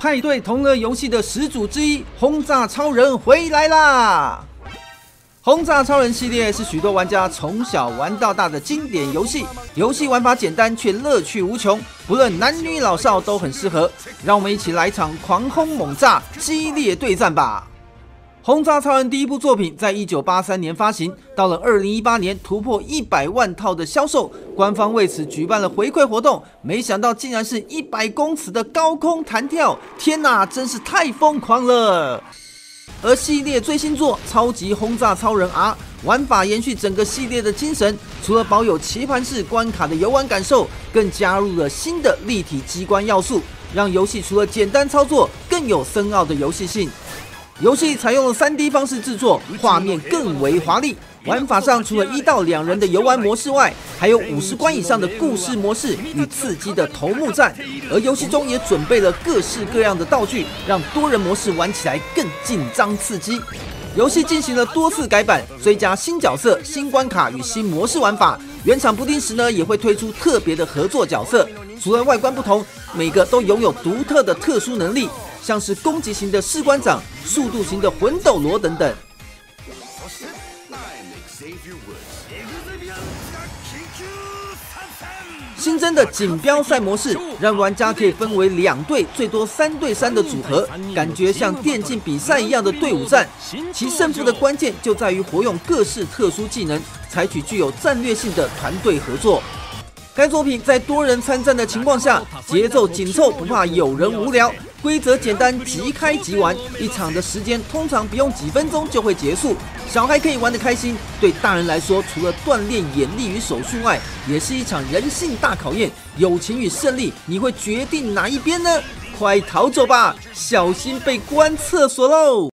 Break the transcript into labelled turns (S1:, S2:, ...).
S1: 派对同乐游戏的始祖之一——轰炸超人回来啦！轰炸超人系列是许多玩家从小玩到大的经典游戏，游戏玩法简单却乐趣无穷，不论男女老少都很适合。让我们一起来一场狂轰猛炸、激烈对战吧！轰炸超人第一部作品在一九八三年发行，到了二零一八年突破一百万套的销售，官方为此举办了回馈活动，没想到竟然是一百公尺的高空弹跳！天哪，真是太疯狂了！而系列最新作《超级轰炸超人 R》玩法延续整个系列的精神，除了保有棋盘式关卡的游玩感受，更加入了新的立体机关要素，让游戏除了简单操作，更有深奥的游戏性。游戏采用了 3D 方式制作，画面更为华丽。玩法上除了一到两人的游玩模式外，还有五十关以上的故事模式与刺激的头目战。而游戏中也准备了各式各样的道具，让多人模式玩起来更紧张刺激。游戏进行了多次改版，追加新角色、新关卡与新模式玩法。原厂不定时呢也会推出特别的合作角色。除了外观不同，每个都拥有独特的特殊能力，像是攻击型的士官长、速度型的魂斗罗等等。新增的锦标赛模式，让玩家可以分为两队，最多三对三的组合，感觉像电竞比赛一样的队伍战。其胜负的关键就在于活用各式特殊技能，采取具有战略性的团队合作。该作品在多人参战的情况下，节奏紧凑，不怕有人无聊。规则简单，即开即玩，一场的时间通常不用几分钟就会结束。小孩可以玩得开心，对大人来说，除了锻炼眼力与手速外，也是一场人性大考验。友情与胜利，你会决定哪一边呢？快逃走吧，小心被关厕所喽！